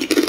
you